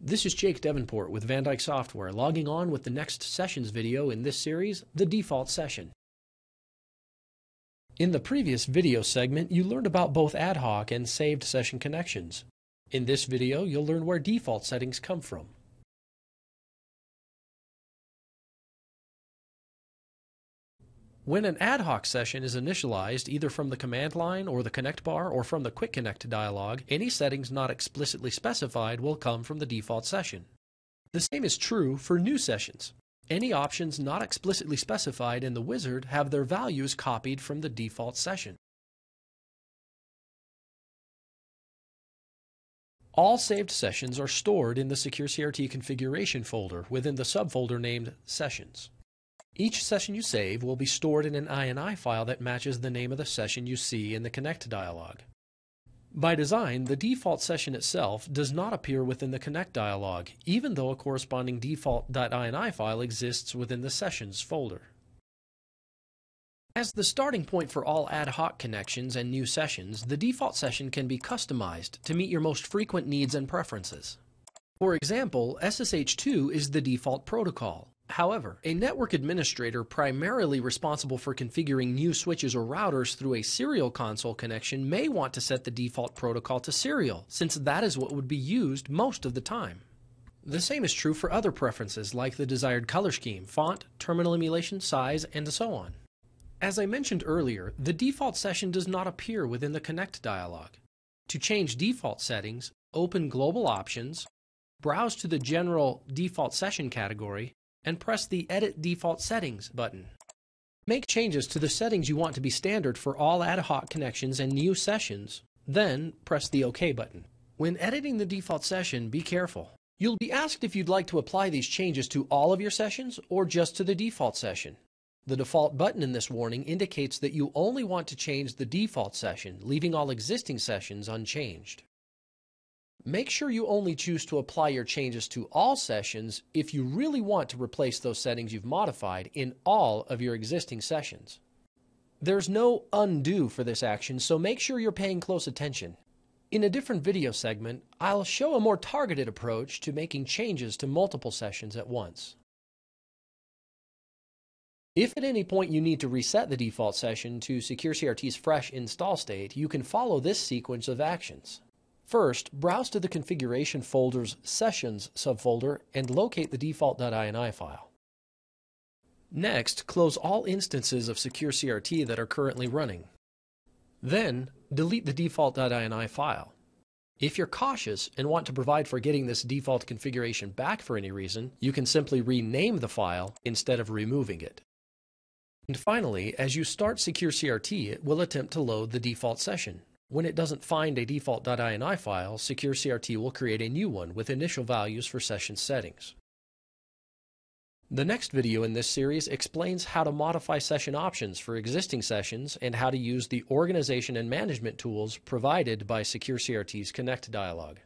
This is Jake Davenport with Van Dyke Software, logging on with the next sessions video in this series, the default session. In the previous video segment, you learned about both ad hoc and saved session connections. In this video, you'll learn where default settings come from. When an ad hoc session is initialized either from the command line or the connect bar or from the quick connect dialog, any settings not explicitly specified will come from the default session. The same is true for new sessions. Any options not explicitly specified in the wizard have their values copied from the default session. All saved sessions are stored in the SecureCRT configuration folder within the subfolder named Sessions. Each session you save will be stored in an INI file that matches the name of the session you see in the Connect dialog. By design, the default session itself does not appear within the Connect dialog, even though a corresponding default.ini file exists within the Sessions folder. As the starting point for all ad hoc connections and new sessions, the default session can be customized to meet your most frequent needs and preferences. For example, SSH2 is the default protocol, However, a network administrator primarily responsible for configuring new switches or routers through a serial console connection may want to set the default protocol to serial, since that is what would be used most of the time. The same is true for other preferences like the desired color scheme, font, terminal emulation, size, and so on. As I mentioned earlier, the default session does not appear within the Connect dialog. To change default settings, open Global Options, browse to the General Default Session category, and press the Edit Default Settings button. Make changes to the settings you want to be standard for all ad hoc connections and new sessions, then press the OK button. When editing the default session, be careful. You'll be asked if you'd like to apply these changes to all of your sessions or just to the default session. The default button in this warning indicates that you only want to change the default session, leaving all existing sessions unchanged. Make sure you only choose to apply your changes to all sessions if you really want to replace those settings you've modified in all of your existing sessions. There's no undo for this action, so make sure you're paying close attention. In a different video segment, I'll show a more targeted approach to making changes to multiple sessions at once. If at any point you need to reset the default session to SecureCRT's fresh install state, you can follow this sequence of actions. First, browse to the configuration folder's Sessions subfolder and locate the default.ini file. Next, close all instances of SecureCRT that are currently running. Then, delete the default.ini file. If you're cautious and want to provide for getting this default configuration back for any reason, you can simply rename the file instead of removing it. And finally, as you start SecureCRT, it will attempt to load the default session. When it doesn't find a default.ini file, SecureCRT will create a new one with initial values for session settings. The next video in this series explains how to modify session options for existing sessions and how to use the organization and management tools provided by SecureCRT's Connect dialog.